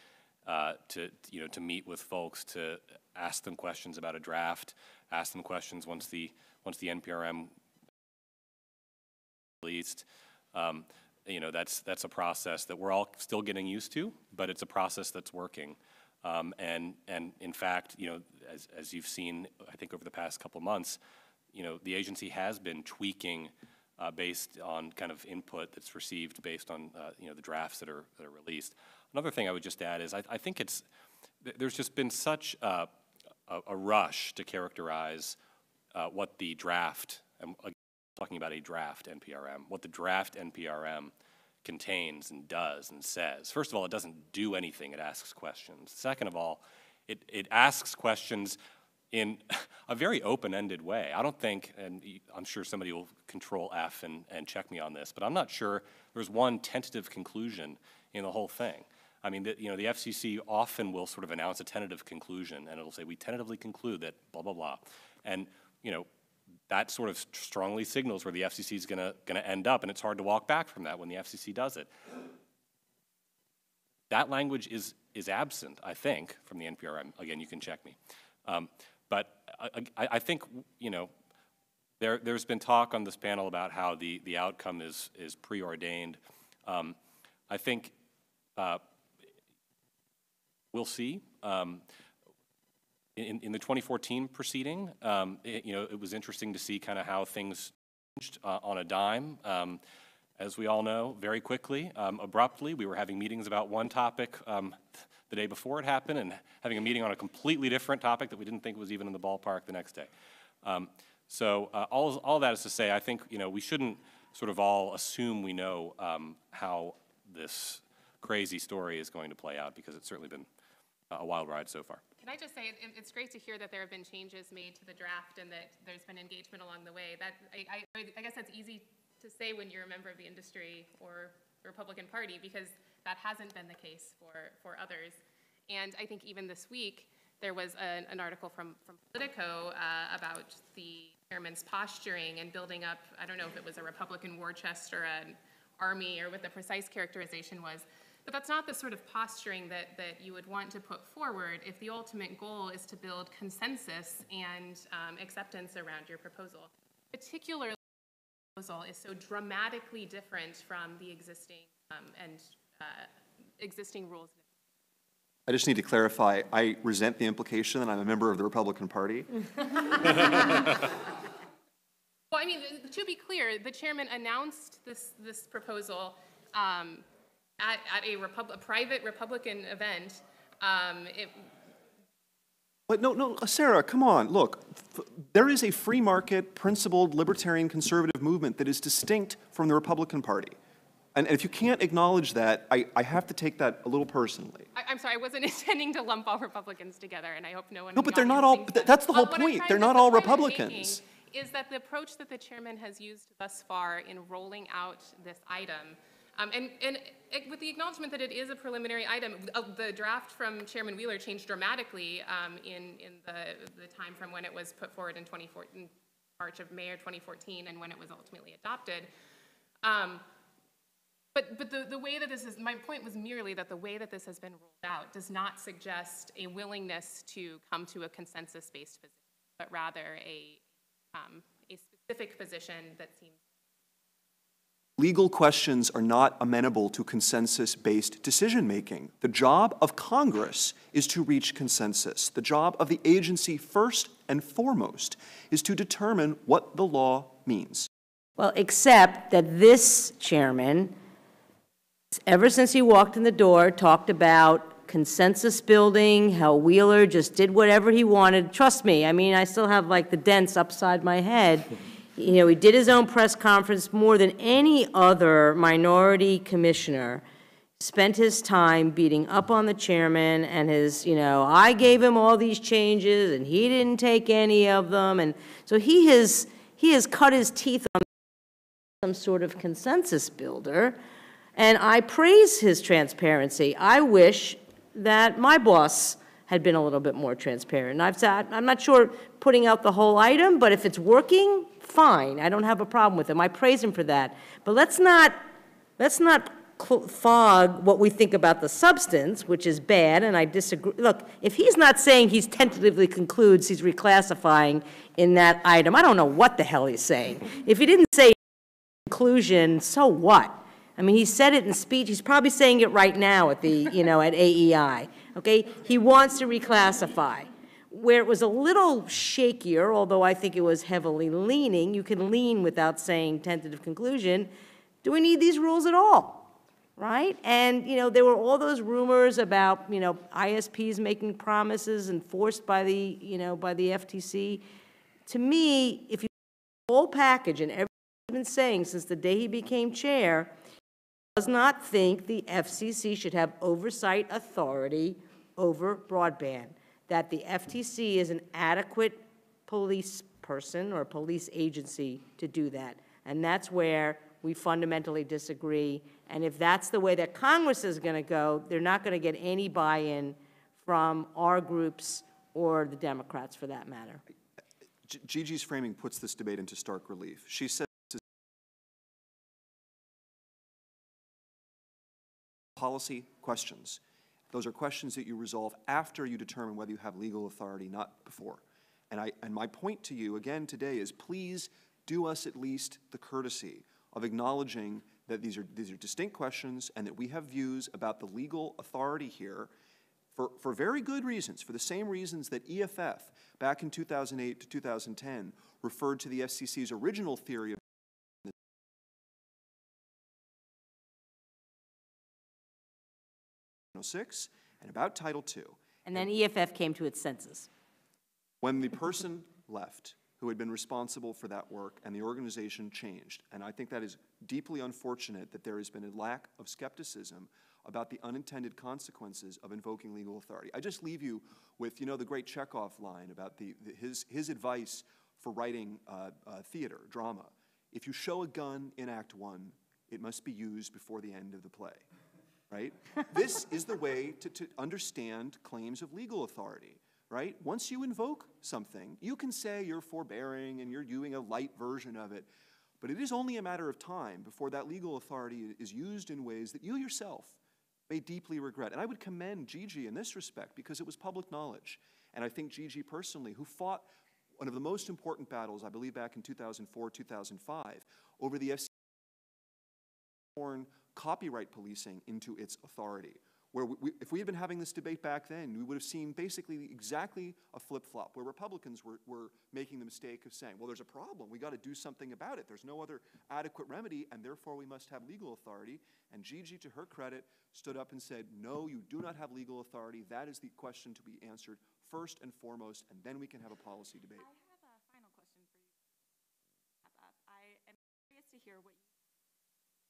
uh, to, you know, to meet with folks, to ask them questions about a draft, ask them questions once the, once the NPRM released. Um, you know, that's, that's a process that we're all still getting used to, but it's a process that's working. Um, and, and in fact, you know, as, as you've seen, I think over the past couple months, you know, the agency has been tweaking uh, based on kind of input that's received based on, uh, you know, the drafts that are, that are released. Another thing I would just add is I, I think it's, there's just been such a, a, a rush to characterize uh, what the draft, and talking about a draft NPRM, what the draft NPRM contains and does and says. First of all, it doesn't do anything, it asks questions. Second of all, it, it asks questions in a very open-ended way. I don't think, and I'm sure somebody will control F and, and check me on this, but I'm not sure there's one tentative conclusion in the whole thing. I mean, the, you know, the FCC often will sort of announce a tentative conclusion, and it'll say, we tentatively conclude that blah, blah, blah. And, you know, that sort of strongly signals where the FCC is going to end up, and it's hard to walk back from that when the FCC does it. That language is, is absent, I think, from the NPRM. Again, you can check me. Um, but I, I, I, think, you know, there, there's been talk on this panel about how the, the outcome is, is preordained. Um, I think uh, we'll see. Um, in, in the 2014 proceeding, um, it, you know, it was interesting to see kind of how things changed uh, on a dime. Um, as we all know, very quickly, um, abruptly, we were having meetings about one topic um, the day before it happened and having a meeting on a completely different topic that we didn't think was even in the ballpark the next day. Um, so uh, all, all that is to say, I think, you know, we shouldn't sort of all assume we know um, how this crazy story is going to play out, because it's certainly been a wild ride so far. Can I just say, it, it's great to hear that there have been changes made to the draft and that there's been engagement along the way. That, I, I, I guess that's easy to say when you're a member of the industry or the Republican Party, because that hasn't been the case for, for others. And I think even this week, there was an, an article from, from Politico uh, about the chairman's posturing and building up, I don't know if it was a Republican war chest or an army or what the precise characterization was, but that's not the sort of posturing that, that you would want to put forward if the ultimate goal is to build consensus and um, acceptance around your proposal. Particularly, proposal is so dramatically different from the existing um, and uh, existing rules. I just need to clarify, I resent the implication that I'm a member of the Republican Party. Well, I mean, to be clear, the chairman announced this, this proposal um, at, at a, Repub- a private Republican event. Um, it, But no, no, Sarah, come on, look, f- there is a free market, principled, libertarian, conservative movement that is distinct from the Republican Party. And if you can't acknowledge that, I, I have to take that a little personally. I, I'm sorry, I wasn't intending to lump all Republicans together, and I hope no one. No, but they're not all- that. that's the whole I'm point. They're not all Republicans. Is that the approach that the chairman has used thus far in rolling out this item, um, and, and it- with the acknowledgement that it is a preliminary item, uh, the draft from Chairman Wheeler changed dramatically um, in, in the, the time from when it was put forward in 2014, March of May of 2014, and when it was ultimately adopted. Um, but, but the, the way that this is, my point was merely that the way that this has been rolled out does not suggest a willingness to come to a consensus-based position, but rather a, um, a specific position that seems Legal questions are not amenable to consensus-based decision-making. The job of Congress is to reach consensus. The job of the agency, first and foremost, is to determine what the law means. Well, except that this chairman, ever since he walked in the door, talked about consensus building, how Wheeler just did whatever he wanted. Trust me, I mean, I still have like the dents upside my head. You know, he did his own press conference more than any other minority commissioner. Spent his time beating up on the chairman and his, you know, I gave him all these changes and he didn't take any of them. And so he has, he has cut his teeth on some sort of consensus builder, and I praise his transparency. I wish that my boss had been a little bit more transparent. And I've said, I'm not sure putting out the whole item, but if it's working, fine, I don't have a problem with him. I praise him for that. But let's not, let's not fog what we think about the substance, which is bad, and I disagree. Look, if he's not saying he's tentatively concludes he's reclassifying in that item, I don't know what the hell he's saying. If he didn't say conclusion, so what? I mean, he said it in speech, he's probably saying it right now at the, you know, at AEI, okay? He wants to reclassify. Where it was a little shakier, although I think it was heavily leaning, you can lean without saying tentative conclusion, do we need these rules at all? Right? And, you know, there were all those rumors about, you know, ISPs making promises enforced by the, you know, by the FTC. To me, if you whole package and everything been saying since the day he became chair, does not think the FCC should have oversight authority over broadband, that the FTC is an adequate police person or police agency to do that. And that's where we fundamentally disagree. And if that's the way that Congress is going to go, they're not going to get any buy-in from our groups or the Democrats, for that matter. Gigi's framing puts this debate into stark relief. She says policy questions. Those are questions that you resolve after you determine whether you have legal authority, not before. And I, and my point to you again today is please do us at least the courtesy of acknowledging that these are, these are distinct questions and that we have views about the legal authority here for, for very good reasons, for the same reasons that EFF, back in 2008 to 2010, referred to the FCC's original theory of six and about Title II. And then EFF came to its senses. When the person left who had been responsible for that work and the organization changed, and I think that is deeply unfortunate that there has been a lack of skepticism about the unintended consequences of invoking legal authority. I just leave you with, you know, the great Chekhov line about the, the- his, his advice for writing uh, uh, theater, drama. If you show a gun in Act One, it must be used before the end of the play, right? this is the way to, to understand claims of legal authority, right? Once you invoke something, you can say you're forbearing and you're doing a light version of it, but it is only a matter of time before that legal authority is used in ways that you yourself may deeply regret. And I would commend Gigi in this respect because it was public knowledge. And I think Gigi personally, who fought one of the most important battles, I believe back in 2004, 2005, over the FCC copyright policing into its authority. Where we, if we had been having this debate back then, we would have seen basically exactly a flip-flop, where Republicans were, were making the mistake of saying, well, there's a problem, we got to do something about it. There's no other adequate remedy, and therefore we must have legal authority. And Gigi, to her credit, stood up and said, no, you do not have legal authority. That is the question to be answered first and foremost, and then we can have a policy debate. I have a final question for you. Wrap up. I am curious to hear what you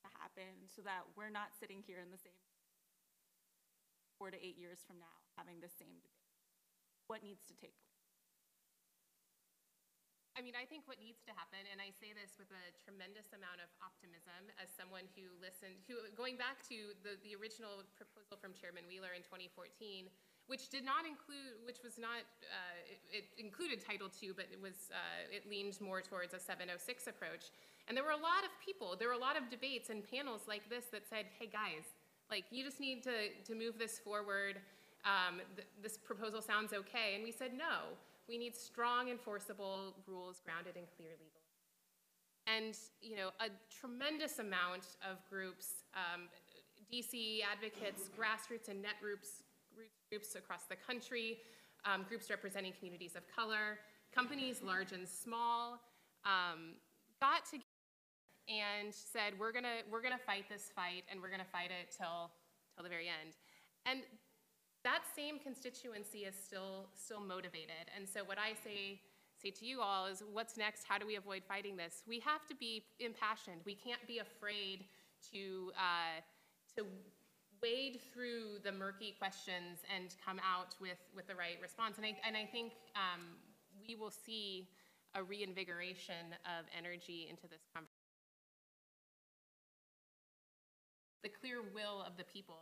to happen so that we're not sitting here in the same four to eight years from now having the same debate. What needs to take place? I mean, I think what needs to happen, and I say this with a tremendous amount of optimism as someone who listened, who, going back to the, the original proposal from Chairman Wheeler in 2014, which did not include, which was not, uh, it, it included Title II, but it was, uh, it leaned more towards a 706 approach. And there were a lot of people, there were a lot of debates and panels like this that said, hey, guys, like, you just need to, to move this forward. Um, th- this proposal sounds okay. And we said, no, we need strong enforceable rules grounded in clear legal. And, you know, a tremendous amount of groups, um, DC advocates, grassroots and net groups, groups- across the country, um, groups representing communities of color, companies large and small, um, got together and said, we're gonna, we're gonna fight this fight and we're gonna fight it till, till the very end. And that same constituency is still, still motivated. And so what I say, say to you all is, what's next? How do we avoid fighting this? We have to be impassioned. We can't be afraid to, uh, to wade through the murky questions and come out with, with the right response. And I, and I think um, we will see a reinvigoration of energy into this conversation. The clear will of the people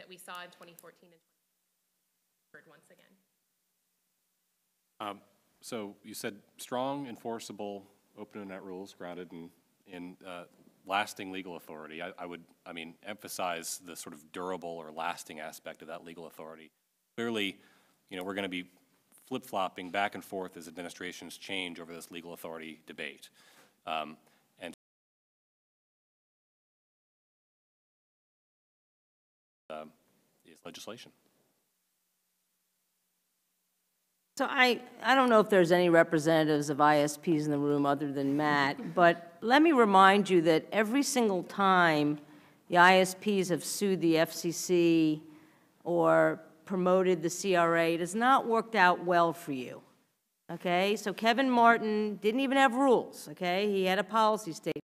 that we saw in 2014 and 2015 heard once again. So you said strong, enforceable, open internet rules grounded in, in uh, lasting legal authority. I, I would, I mean, emphasize the sort of durable or lasting aspect of that legal authority. Clearly, you know, we're going to be flip-flopping back and forth as administrations change over this legal authority debate. Um, And um, is legislation. So I, I don't know if there's any representatives of ISPs in the room other than Matt, but let me remind you that every single time the ISPs have sued the FCC or promoted the CRA, it has not worked out well for you, okay? So Kevin Martin didn't even have rules, okay? He had a policy statement.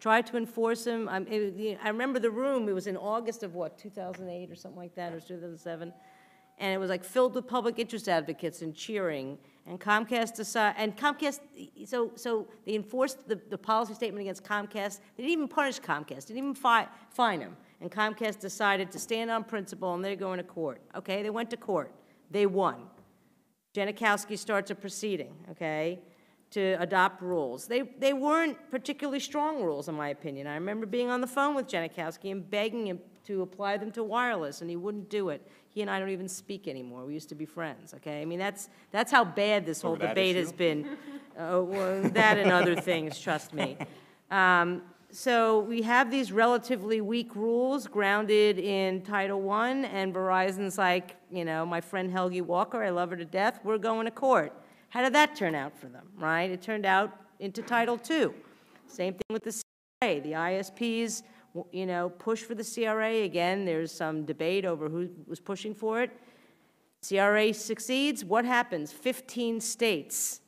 Tried to enforce them, it- I remember the room, it was in August of what, 2008 or something like that, or 2007? And it was like filled with public interest advocates and cheering, and Comcast decided, and Comcast, so, so they enforced the, the policy statement against Comcast, they didn't even punish Comcast, they didn't even fi, fine them, and Comcast decided to stand on principle, and they're going to court, okay, they went to court, they won. Genachowski starts a proceeding, okay, to adopt rules. They, they weren't particularly strong rules, in my opinion. I remember being on the phone with Genachowski and begging him to apply them to wireless, and he wouldn't do it. He and I don't even speak anymore. We used to be friends, okay? I mean, that's, that's how bad this whole Over that debate has issue? been. Uh, well, That and other things, trust me. Um, So we have these relatively weak rules grounded in Title I, and Verizon's like, you know, my friend Helgi Walker, I love her to death, we're going to court. How did that turn out for them, right? It turned out into Title II. Same thing with the CRA. The ISPs, you know, push for the CRA. Again, there's some debate over who was pushing for it. CRA succeeds, what happens? 15 states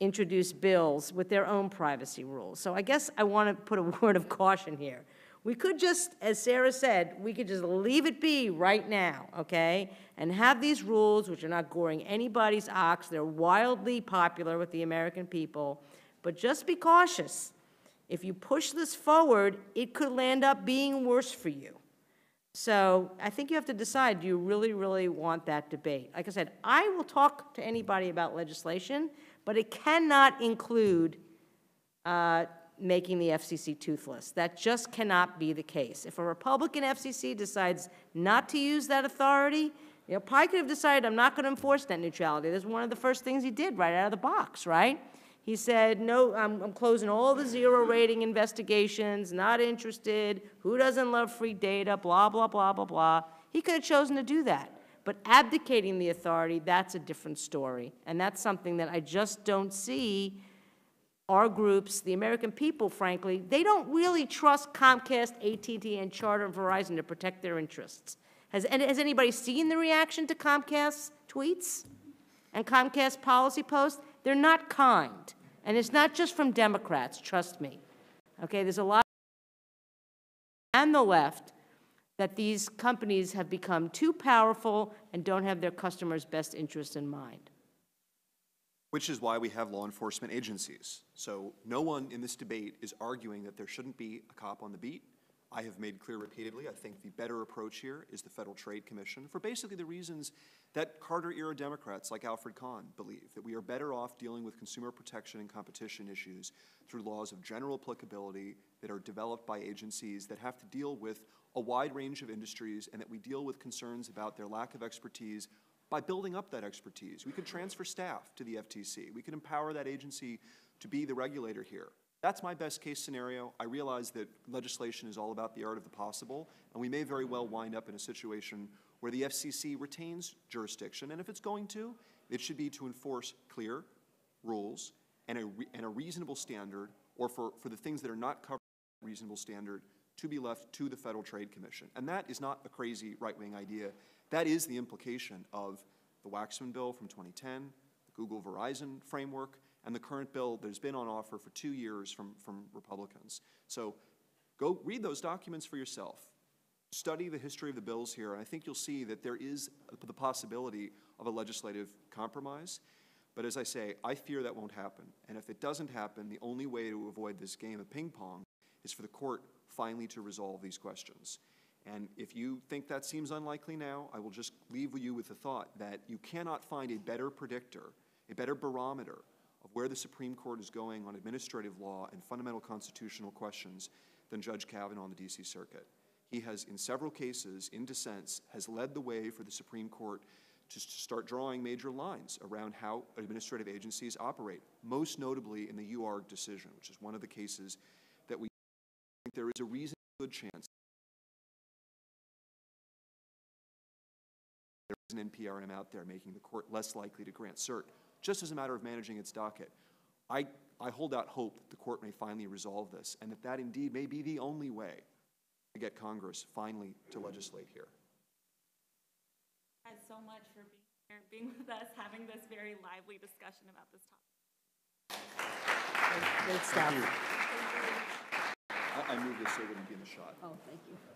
introduce bills with their own privacy rules. So I guess I want to put a word of caution here. We could just, as Sarah said, we could just leave it be right now, okay? And have these rules, which are not goring anybody's ox, they're wildly popular with the American people, but just be cautious. If you push this forward, it could land up being worse for you. So I think you have to decide, do you really, really want that debate? Like I said, I will talk to anybody about legislation, but it cannot include uh, making the FCC toothless. That just cannot be the case. If a Republican FCC decides not to use that authority, you know, probably could have decided, I'm not going to enforce net neutrality. That's one of the first things he did right out of the box, right? He said, no, I'm, I'm closing all the zero rating investigations, not interested, who doesn't love free data, blah, blah, blah, blah, blah. He could have chosen to do that. But abdicating the authority, that's a different story. And that's something that I just don't see our groups, the American people, frankly, they don't really trust Comcast, AT&T, and Charter and Verizon to protect their interests. Has, has anybody seen the reaction to Comcast's tweets and Comcast policy posts? They're not kind. And it's not just from Democrats, trust me. Okay, there's a lot and the left that these companies have become too powerful and don't have their customers' best interests in mind. Which is why we have law enforcement agencies. So no one in this debate is arguing that there shouldn't be a cop on the beat. I have made clear repeatedly, I think the better approach here is the Federal Trade Commission for basically the reasons that Carter-era Democrats like Alfred Kahn believe, that we are better off dealing with consumer protection and competition issues through laws of general applicability that are developed by agencies that have to deal with a wide range of industries and that we deal with concerns about their lack of expertise by building up that expertise. We could transfer staff to the FTC. We could empower that agency to be the regulator here. That's my best case scenario. I realize that legislation is all about the art of the possible, and we may very well wind up in a situation where the FCC retains jurisdiction, and if it's going to, it should be to enforce clear rules and a, and a reasonable standard, or for, for the things that are not covered reasonable standard, to be left to the Federal Trade Commission. And that is not a crazy right-wing idea. That is the implication of the Waxman bill from 2010, the Google Verizon framework, and the current bill that has been on offer for two years from, from Republicans. So go read those documents for yourself. Study the history of the bills here, and I think you'll see that there is the possibility of a legislative compromise. But as I say, I fear that won't happen. And if it doesn't happen, the only way to avoid this game of ping pong is for the court finally to resolve these questions. And if you think that seems unlikely now, I will just leave you with the thought that you cannot find a better predictor, a better barometer where the Supreme Court is going on administrative law and fundamental constitutional questions than Judge Kavanaugh on the DC Circuit. He has, in several cases, in dissents, has led the way for the Supreme Court to start drawing major lines around how administrative agencies operate, most notably in the UARG decision, which is one of the cases that we think there is a reasonably good chance there is an NPRM out there making the court less likely to grant cert, just as a matter of managing its docket. I, I hold out hope that the court may finally resolve this, and that that indeed may be the only way to get Congress finally to legislate here. guys so much for being here, being with us, having this very lively discussion about this topic. Great stuff. I, I move this so it wouldn't be in the shot. Oh, thank you.